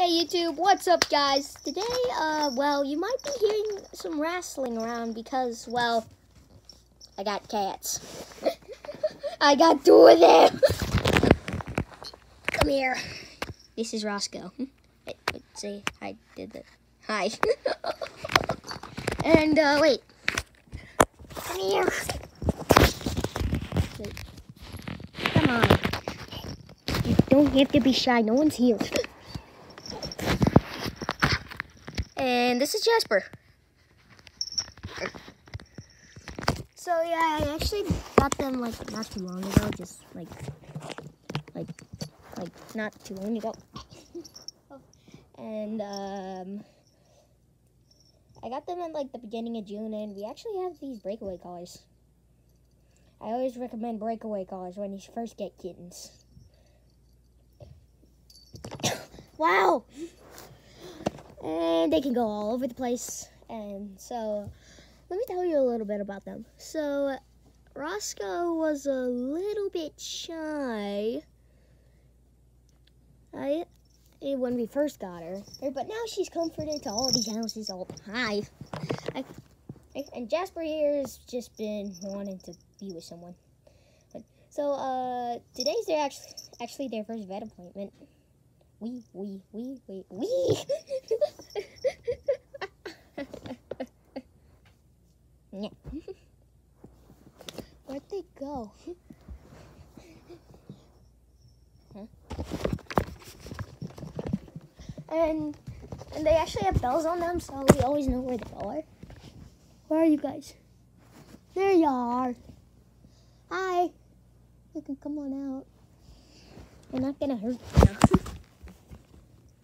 Hey YouTube, what's up guys? Today, uh, well, you might be hearing some wrestling around because, well, I got cats. I got two of them. Come here. This is Roscoe. Wait, wait, say hi, did the, hi. and, uh, wait. Come here. Wait. Come on. You don't have to be shy, no one's here. And this is Jasper. So yeah, I actually got them like not too long ago, just like like like not too long ago. and um I got them at like the beginning of June and we actually have these breakaway collars. I always recommend breakaway collars when you first get kittens. wow! they can go all over the place. And so, let me tell you a little bit about them. So, Roscoe was a little bit shy. I, when we first got her, but now she's comforted to all these houses all the time. I, and Jasper here has just been wanting to be with someone. So, uh, today's their actually actually their first vet appointment. We, we, we, we, we. Where'd they go? And and they actually have bells on them, so we always know where they are. Where are you guys? There you are. Hi. You can come on out. We're not gonna hurt you.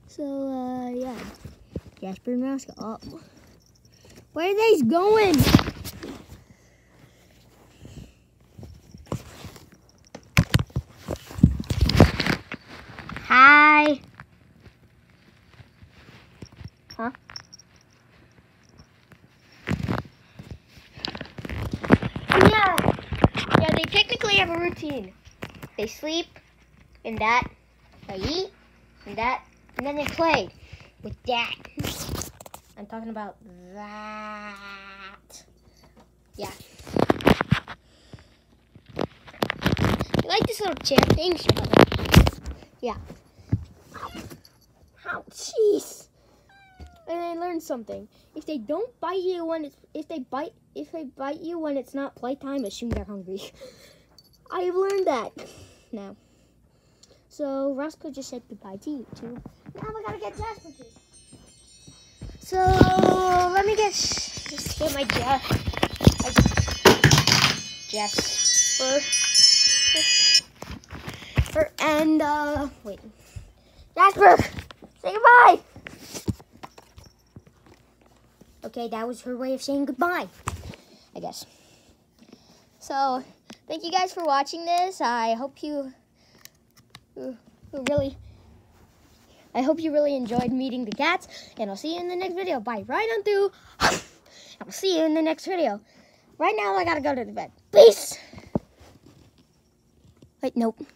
so uh yeah. Jasper and Roscoe. Oh. Where are they going? Hi. Huh? Yeah. Yeah, they technically have a routine. They sleep, and that, they eat, and that, and then they play with that. I'm talking about that. Yeah. You like this little chair thing? Yeah. Ow, jeez. And I learned something. If they don't bite you when it's if they bite if they bite you when it's not playtime, assume they're hungry. I've learned that now. So Roscoe just said goodbye to you too. Now I gotta get Jasper too. So let me get just get my Jeff Jasper. For, and uh wait. Jasper! Goodbye! Okay, that was her way of saying goodbye. I guess. So thank you guys for watching this. I hope you really I hope you really enjoyed meeting the cats, and I'll see you in the next video. Bye. Right on through. I'll see you in the next video. Right now, I gotta go to the bed. Peace. Wait, nope.